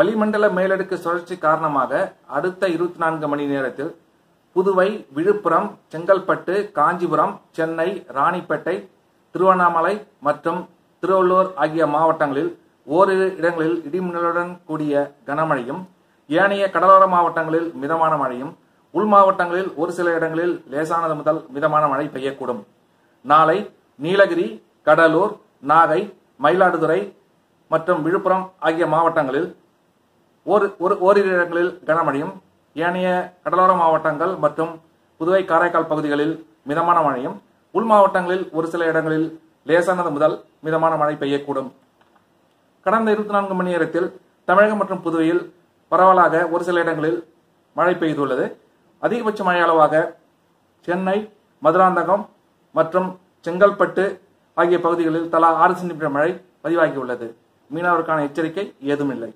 வளிமண்டல மேலடுக்கு சுழற்சி காரணமாக அடுத்த இருபத்தி நான்கு மணி நேரத்தில் புதுவை விழுப்புரம் செங்கல்பட்டு காஞ்சிபுரம் சென்னை ராணிப்பேட்டை திருவண்ணாமலை மற்றும் திருவள்ளூர் ஆகிய மாவட்டங்களில் ஓரிரு இடங்களில் இடிமின்னலுடன் கூடிய கனமழையும் ஏனைய கடலோர மாவட்டங்களில் மிதமான மழையும் உள் மாவட்டங்களில் ஒரு சில இடங்களில் லேசானது முதல் மிதமான மழை பெய்யக்கூடும். நாளை நீலகிரி கடலூர் நாகை மயிலாடுதுறை மற்றும் விழுப்புரம் ஆகிய மாவட்டங்களில் ஒரு ஒரு ஓரிரு இடங்களில் கனமழையும் ஏனைய கடலோர மாவட்டங்கள் மற்றும் புதுவை காரைக்கால் பகுதிகளில் மிதமான மழையும் உள் மாவட்டங்களில் ஒரு சில இடங்களில் லேசானது முதல் மிதமான மழை பெய்யக்கூடும். கடந்த இருபத்தி நான்கு மணி நேரத்தில் தமிழகம் மற்றும் புதுவையில் பரவலாக ஒரு சில இடங்களில் மழை பெய்துள்ளது. அதிகபட்ச மழை அளவாக சென்னை மதுராந்தகம் மற்றும் செங்கல்பட்டு ஆகிய பகுதிகளில் தலா ஆறு சென்டிமீட்டர் மழை பதிவாகியுள்ளது. மீனவருக்கான எச்சரிக்கை ஏதுமில்லை.